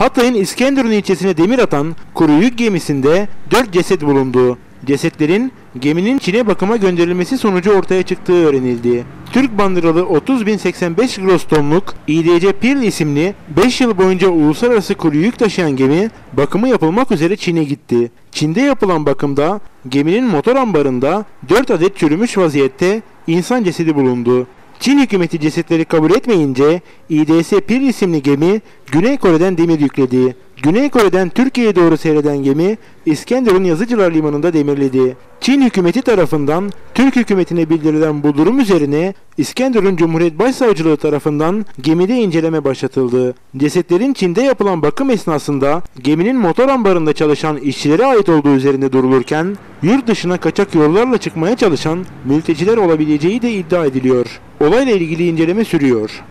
Hatay'ın İskenderun ilçesine demir atan kuru yük gemisinde 4 ceset bulundu. Cesetlerin geminin Çin'e bakıma gönderilmesi sonucu ortaya çıktığı öğrenildi. Türk bandıralı 30.085 gross tonluk İDC Pearl isimli 5 yıl boyunca uluslararası kuru yük taşıyan gemi bakımı yapılmak üzere Çin'e gitti. Çin'de yapılan bakımda geminin motor ambarında 4 adet çürümüş vaziyette insan cesedi bulundu. Çin hükümeti cesetleri kabul etmeyince İDS Pearl isimli gemi Güney Kore'den demir yükledi. Güney Kore'den Türkiye'ye doğru seyreden gemi İskenderun Yazıcılar Limanı'nda demirledi. Çin hükümeti tarafından Türk hükümetine bildirilen bu durum üzerine İskenderun Cumhuriyet Başsavcılığı tarafından gemide inceleme başlatıldı. Cesetlerin Çin'de yapılan bakım esnasında geminin motor ambarında çalışan işçilere ait olduğu üzerinde durulurken yurt dışına kaçak yollarla çıkmaya çalışan mülteciler olabileceği de iddia ediliyor. Olayla ilgili inceleme sürüyor.